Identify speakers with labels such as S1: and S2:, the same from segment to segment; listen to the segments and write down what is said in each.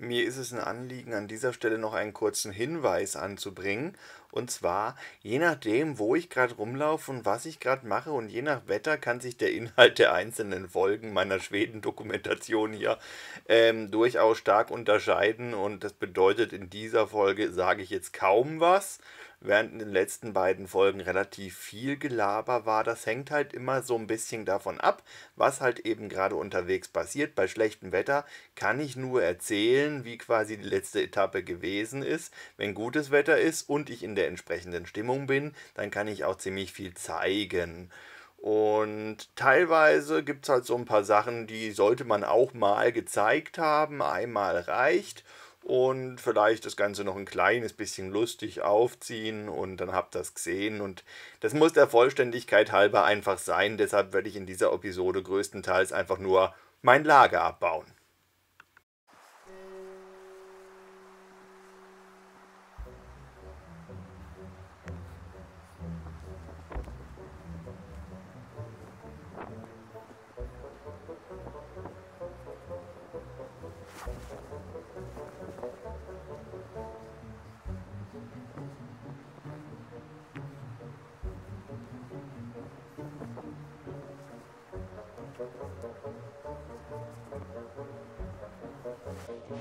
S1: Mir ist es ein Anliegen, an dieser Stelle noch einen kurzen Hinweis anzubringen. Und zwar, je nachdem, wo ich gerade rumlaufe und was ich gerade mache und je nach Wetter kann sich der Inhalt der einzelnen Folgen meiner Schweden-Dokumentation hier ähm, durchaus stark unterscheiden. Und das bedeutet, in dieser Folge sage ich jetzt kaum was während in den letzten beiden Folgen relativ viel Gelaber war. Das hängt halt immer so ein bisschen davon ab, was halt eben gerade unterwegs passiert. Bei schlechtem Wetter kann ich nur erzählen, wie quasi die letzte Etappe gewesen ist. Wenn gutes Wetter ist und ich in der entsprechenden Stimmung bin, dann kann ich auch ziemlich viel zeigen. Und teilweise gibt es halt so ein paar Sachen, die sollte man auch mal gezeigt haben. Einmal reicht und vielleicht das Ganze noch ein kleines bisschen lustig aufziehen und dann habt ihr das gesehen und das muss der Vollständigkeit halber einfach sein, deshalb werde ich in dieser Episode größtenteils einfach nur mein Lager abbauen.
S2: Das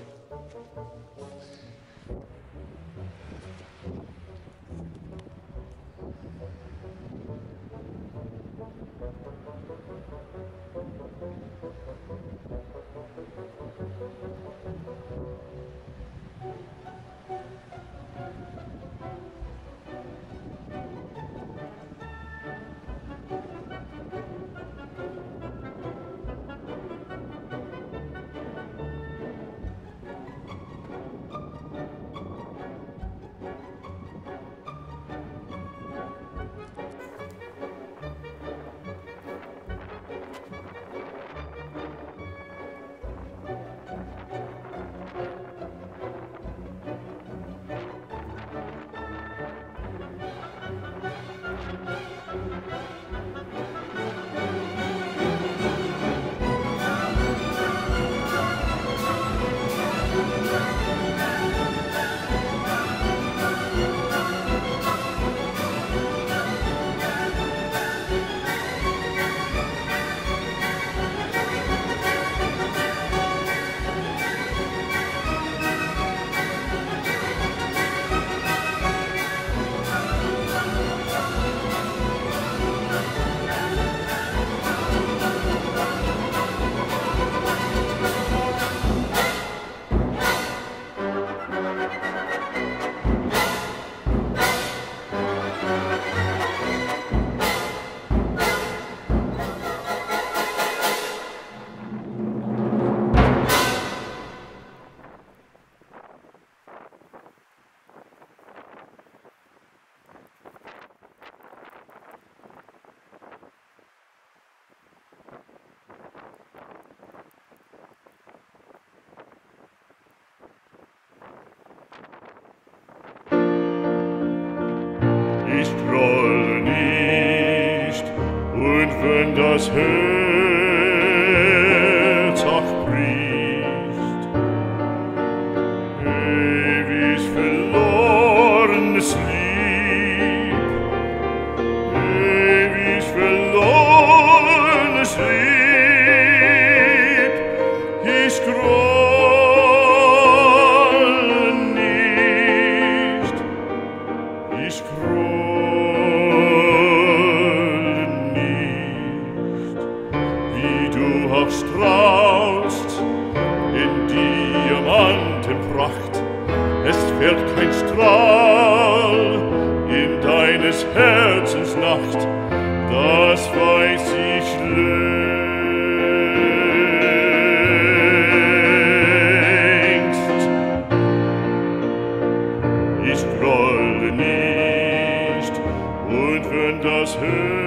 S2: his du auch strahlst in Diamantenpracht. Es fährt kein Strahl in deines Herzens Nacht, das weiß ich längst. Ich grolle nicht, und wenn das Herz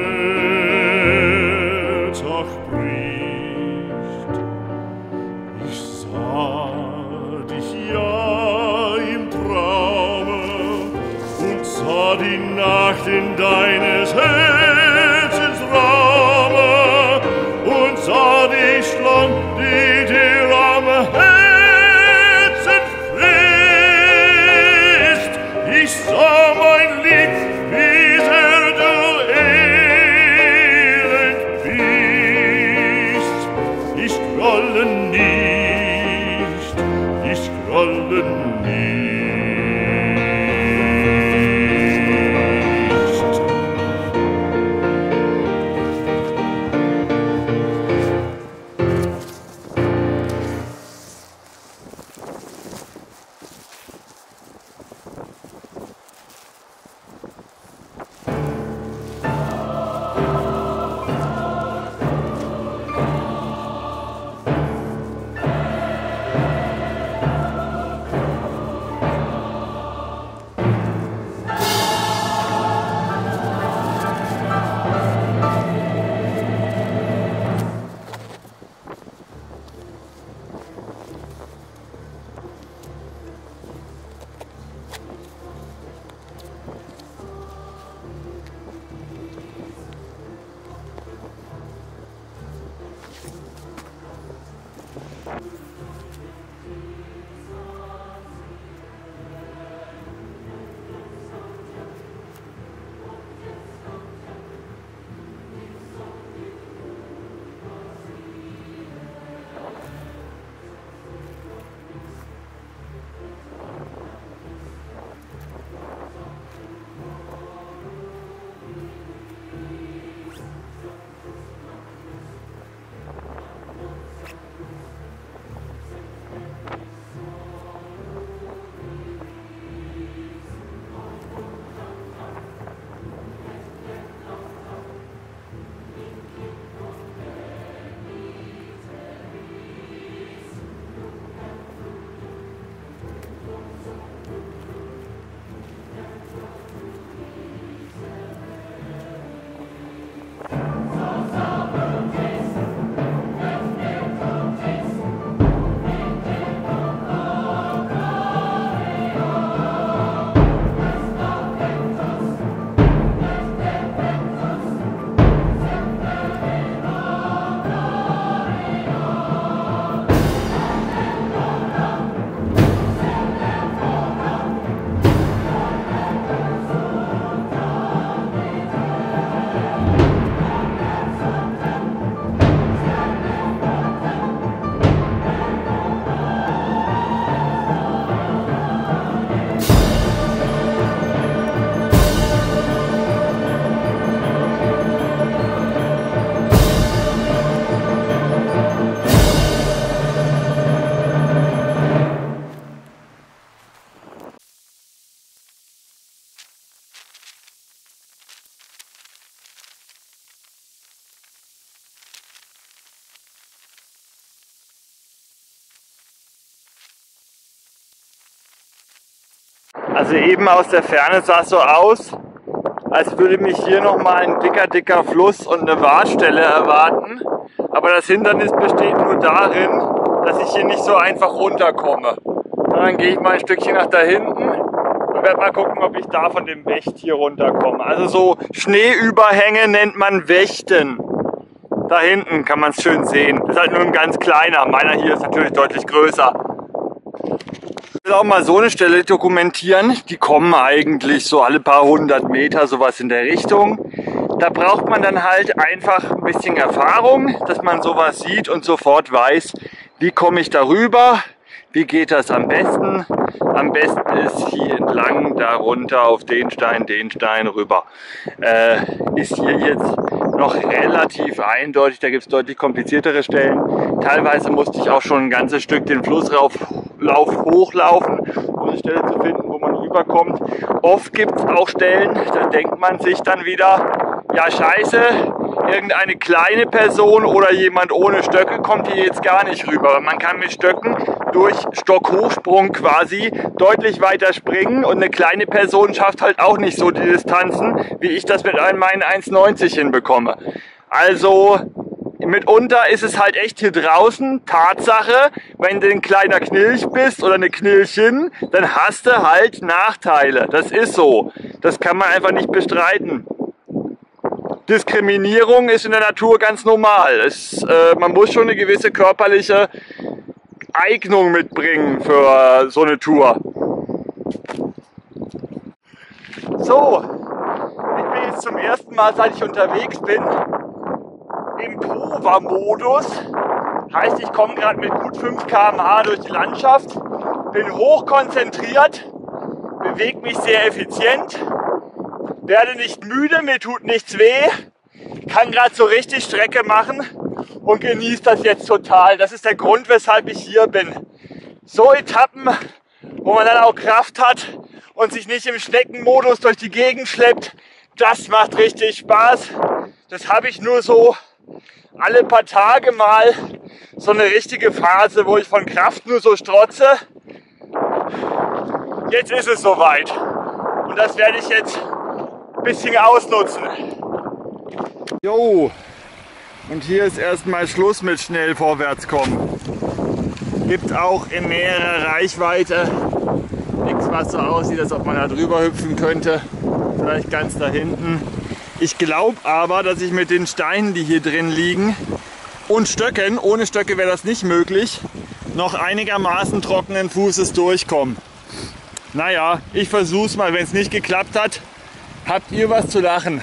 S2: underneath.
S1: Also eben aus der Ferne sah es so aus, als würde mich hier nochmal ein dicker, dicker Fluss und eine Wartstelle erwarten. Aber das Hindernis besteht nur darin, dass ich hier nicht so einfach runterkomme. Und dann gehe ich mal ein Stückchen nach da hinten und werde mal gucken, ob ich da von dem Wächt hier runterkomme. Also so Schneeüberhänge nennt man Wächten. Da hinten kann man es schön sehen. Das ist halt nur ein ganz kleiner. Meiner hier ist natürlich deutlich größer. Will auch mal so eine Stelle dokumentieren. Die kommen eigentlich so alle paar hundert Meter sowas in der Richtung. Da braucht man dann halt einfach ein bisschen Erfahrung, dass man sowas sieht und sofort weiß, wie komme ich darüber, wie geht das am besten? Am besten ist hier entlang, darunter auf den Stein, den Stein rüber. Äh, ist hier jetzt noch relativ eindeutig, da gibt es deutlich kompliziertere Stellen. Teilweise musste ich auch schon ein ganzes Stück den Flusslauf Lauf hochlaufen, um eine Stelle zu finden, wo man rüberkommt. Oft gibt es auch Stellen, da denkt man sich dann wieder, ja scheiße, irgendeine kleine Person oder jemand ohne Stöcke kommt hier jetzt gar nicht rüber. Man kann mit Stöcken durch Stockhochsprung quasi deutlich weiter springen und eine kleine Person schafft halt auch nicht so die Distanzen, wie ich das mit meinen 1,90 hinbekomme. Also mitunter ist es halt echt hier draußen Tatsache, wenn du ein kleiner Knilch bist oder eine Knilchin, dann hast du halt Nachteile. Das ist so. Das kann man einfach nicht bestreiten. Diskriminierung ist in der Natur ganz normal. Es, äh, man muss schon eine gewisse körperliche Eignung mitbringen für so eine Tour. So, ich bin jetzt zum ersten Mal, seit ich unterwegs bin, im Prova-Modus. Heißt, ich komme gerade mit gut 5 km/h durch die Landschaft, bin hoch konzentriert, bewege mich sehr effizient werde nicht müde, mir tut nichts weh, kann gerade so richtig Strecke machen und genieße das jetzt total. Das ist der Grund, weshalb ich hier bin. So Etappen, wo man dann auch Kraft hat und sich nicht im Schneckenmodus durch die Gegend schleppt, das macht richtig Spaß. Das habe ich nur so alle paar Tage mal so eine richtige Phase, wo ich von Kraft nur so strotze. Jetzt ist es soweit. Und das werde ich jetzt bisschen ausnutzen. Jo, und hier ist erstmal Schluss mit schnell vorwärts kommen. Gibt auch in näherer Reichweite nichts, was so aussieht, als ob man da drüber hüpfen könnte. Vielleicht ganz da hinten. Ich glaube aber, dass ich mit den Steinen, die hier drin liegen, und Stöcken, ohne Stöcke wäre das nicht möglich, noch einigermaßen trockenen Fußes durchkomme. Naja, ich versuch's mal. Wenn es nicht geklappt hat, habt ihr was zu lachen.